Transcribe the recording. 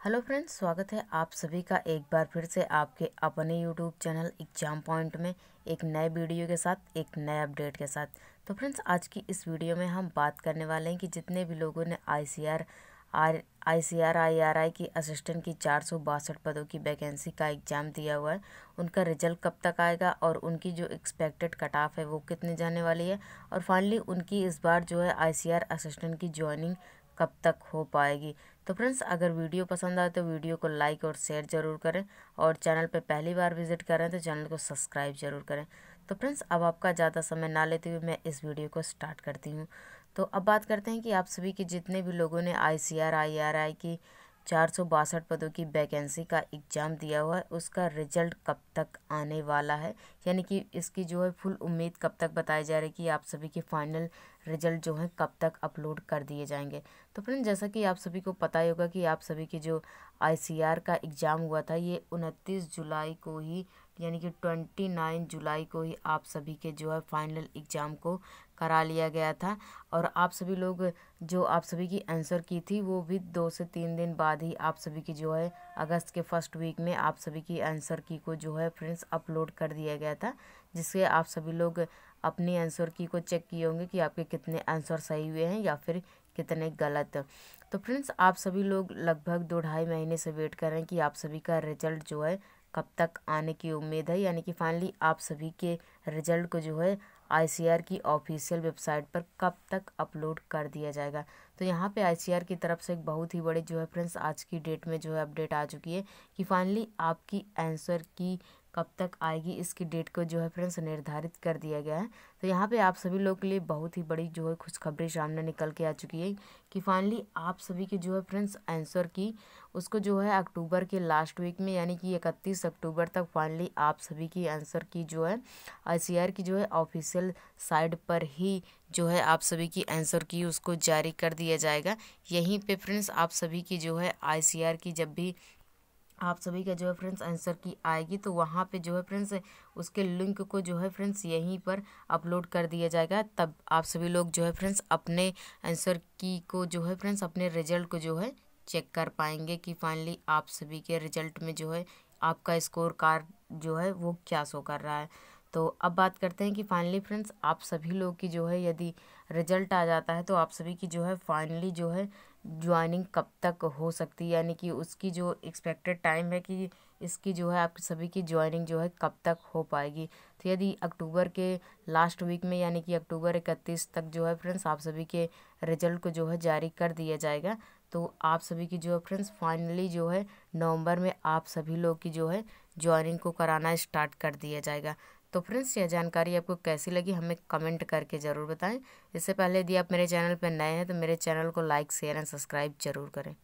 Hello friends, स्वागत है आप सभी का एक बार फिर से आपके अपने यूट्यूब चैनल एग्ज़ाम पॉइंट में एक नए वीडियो के साथ, एक नए अपडेट के साथ। तो फ्रेंड्स, आज की इस वीडियो में हम बात करने वाले हैं कि जितने भी लोगों ने ICR R I C R I R I की असिस्टेंट की चार सौ बासठ पदों की वैकेंसी का एग्ज़ाम दिया हुआ है, उनका रिज़ल्ट कब तक आएगा और उनकी जो एक्सपेक्टेड कट ऑफ़ है वो कितने जाने वाली है? और फाइनली उनकी इस बार जो है आई सी आर असिस्टेंट की ज्वाइनिंग कब तक हो पाएगी। तो फ्रेंड्स, अगर वीडियो पसंद आए तो वीडियो को लाइक और शेयर ज़रूर करें और चैनल पर पहली बार विज़िट करें तो चैनल को सब्सक्राइब ज़रूर करें। तो फ्रेंड्स, अब आपका ज़्यादा समय ना लेते हुए मैं इस वीडियो को स्टार्ट करती हूँ। तो अब बात करते हैं कि आप सभी के जितने भी लोगों ने I C R, I R I की चार सौ बासठ पदों की वैकेंसी का एग्ज़ाम दिया हुआ है। उसका रिज़ल्ट कब तक आने वाला है? यानी कि इसकी जो है फुल उम्मीद कब तक बताई जा रही है कि आप सभी के फाइनल रिज़ल्ट जो है कब तक अपलोड कर दिए जाएँगे? तो फ्रेंड जैसा कि आप सभी को पता ही होगा कि आप सभी के जो आईसीआर का एग्ज़ाम हुआ था, ये उनतीस जुलाई को ही, यानी कि ट्वेंटी नाइन जुलाई को ही आप सभी के जो है फाइनल एग्ज़ाम को करा लिया गया था और आप सभी लोग, जो आप सभी की आंसर की थी, वो भी दो से तीन दिन बाद ही आप सभी की जो है, अगस्त के फ़र्स्ट वीक में आप सभी की आंसर की को जो है फ्रेंड्स अपलोड कर दिया गया था, जिससे आप सभी लोग अपनी आंसर की को चेक किए होंगे कि आपके कितने आंसर सही हुए हैं या फिर कितने गलत। तो फ्रेंड्स आप सभी लोग लगभग दो ढाई महीने से वेट कर रहे हैं कि आप सभी का रिज़ल्ट जो है कब तक आने की उम्मीद है? यानी कि फाइनली आप सभी के रिज़ल्ट को जो है आईसीआर की ऑफिशियल वेबसाइट पर कब तक अपलोड कर दिया जाएगा? तो यहाँ पे आईसीआर की तरफ़ से एक बहुत ही बड़ी जो है फ्रेंड्स आज की डेट में जो है अपडेट आ चुकी है कि फाइनली आपकी आंसर की कब तक आएगी, इसकी डेट को जो है फ्रेंड्स निर्धारित कर दिया गया है। तो यहाँ पे आप सभी लोग के लिए बहुत ही बड़ी जो है खुशखबरी सामने निकल के आ चुकी है कि फाइनली आप सभी के जो है फ्रेंड्स आंसर की। उसको जो है अक्टूबर के लास्ट वीक में, यानी कि इकतीस अक्टूबर तक फाइनली आप सभी की आंसर की जो है आईसीआर की जो है ऑफिशियल साइट पर ही जो है आप सभी की आंसर की उसको जारी कर दिया जाएगा। यहीं पे फ्रेंड्स आप सभी की जो है आईसीआर की जब भी आप सभी का जो है फ्रेंड्स आंसर की आएगी तो वहाँ पे जो है फ्रेंड्स उसके लिंक को जो है फ्रेंड्स यहीं पर अपलोड कर दिया जाएगा तब आप सभी लोग जो है फ्रेंड्स अपने आंसर की को जो है फ्रेंड्स अपने रिज़ल्ट को जो है चेक कर पाएँगे कि फाइनली आप सभी के रिज़ल्ट में जो है आपका स्कोर कार्ड जो है वो क्या शो कर रहा है तो अब बात करते हैं कि फाइनली फ्रेंड्स आप सभी लोग की जो है यदि रिज़ल्ट आ जाता है तो आप सभी की जो है फाइनली जो है ज्वाइनिंग कब तक हो सकती है? यानी कि उसकी जो एक्सपेक्टेड टाइम है कि इसकी जो है आप सभी की ज्वाइनिंग जो है कब तक हो पाएगी? तो यदि अक्टूबर के लास्ट वीक में, यानी कि अक्टूबर इकतीस तक जो है फ्रेंड्स आप सभी के रिज़ल्ट को जो है जारी कर दिया जाएगा तो आप सभी की जो है फ्रेंड्स फाइनली जो है नवंबर में आप सभी लोग की जो है ज्वाइनिंग को कराना स्टार्ट कर दिया जाएगा। तो फ्रेंड्स, यह जानकारी आपको कैसी लगी हमें कमेंट करके ज़रूर बताएँ। इससे पहले यदि आप मेरे चैनल पर नए हैं तो मेरे चैनल को लाइक, शेयर एंड सब्सक्राइब ज़रूर करें।